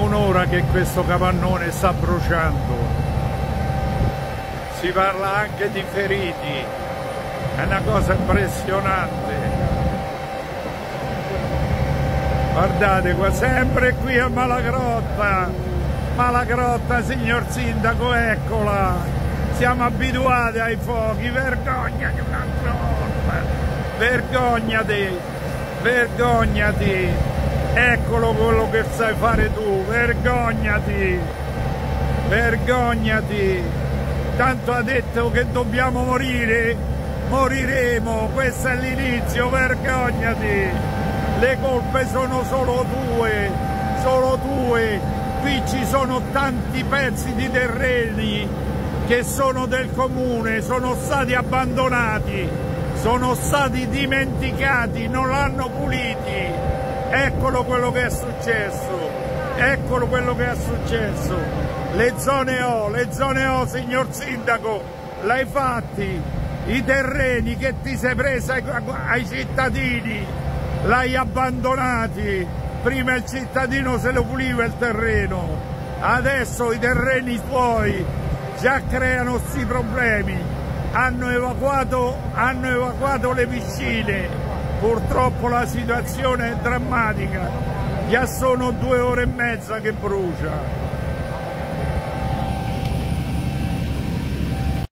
un'ora che questo capannone sta bruciando. Si parla anche di feriti, è una cosa impressionante. Guardate qua, sempre qui a Malagrotta, Malagrotta signor Sindaco, eccola, siamo abituati ai fuochi, vergognati un'altra volta, vergognati, vergognati. Eccolo quello che sai fare tu, vergognati, vergognati. Tanto ha detto che dobbiamo morire, moriremo, questo è l'inizio, vergognati. Le colpe sono solo due, solo due. Qui ci sono tanti pezzi di terreni che sono del comune, sono stati abbandonati, sono stati dimenticati, non l'hanno puliti Eccolo quello che è successo, eccolo quello che è successo. Le zone O, le zone O, signor Sindaco, l'hai fatti. I terreni che ti sei presa ai, ai cittadini, l'hai abbandonati. Prima il cittadino se lo puliva il terreno, adesso i terreni tuoi già creano questi problemi. Hanno evacuato, hanno evacuato le piscine, Purtroppo la situazione è drammatica, già sono due ore e mezza che brucia.